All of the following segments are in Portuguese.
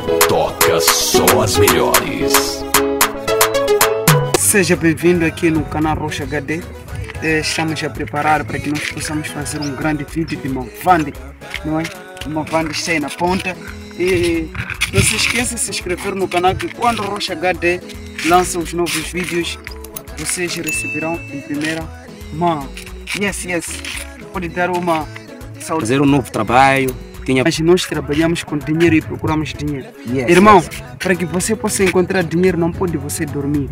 que toca só as melhores. Seja bem-vindo aqui no canal Rocha HD. Eh, Estamos a preparar para que nós possamos fazer um grande vídeo de uma Vande, não é? Uma Vande cheia na ponta. E não se esqueça de se inscrever no canal que quando o Rocha HD lança os novos vídeos, vocês receberão em primeira mão. Yes, yes. Pode dar uma saúde. fazer um novo trabalho. Tinha Mas nós trabalhamos com dinheiro e procuramos dinheiro. Yes, Irmão, yes. para que você possa encontrar dinheiro, não pode você dormir.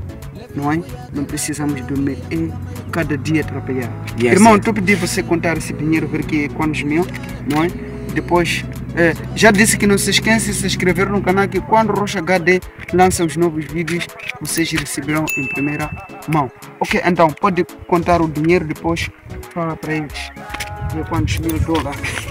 Não é? Não precisamos dormir. É cada dia trabalhar. Yes, Irmão, yes. tu pedi você contar esse dinheiro, ver que quantos mil, não é? Depois, é, já disse que não se esqueça de se inscrever no canal que quando Rocha HD lança os novos vídeos, vocês receberão em primeira mão. Ok, então pode contar o dinheiro depois, fala para eles. Ver quantos mil dólares.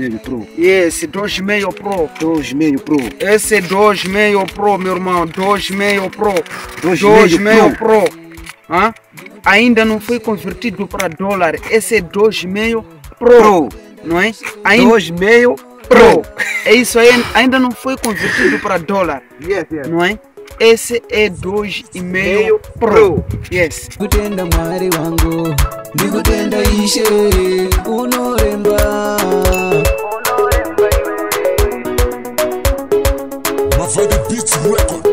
Meio pro. Esse 2,5 Pro. Dois meio pro. Esse é 2,5 Pro, meu irmão. 2,5 Pro. Dois 2,5 meio Pro. Hã? Ainda não foi convertido para dólar. Esse é 2,5 Pro. Pro. Não é? Ainda Dois meio Pro. É isso aí. Ainda não foi convertido para dólar. Yes, yes. Não é? Esse é 2,5 Pro. Yes. kutenda mwari wangu ndikutenda ishe unoremba Mavadi Beats Record.